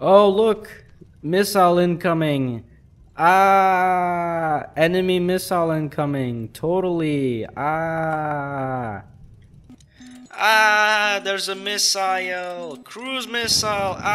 Oh, look! Missile incoming! Ah! Enemy missile incoming! Totally! Ah! Ah, there's a missile! Cruise missile! Ah.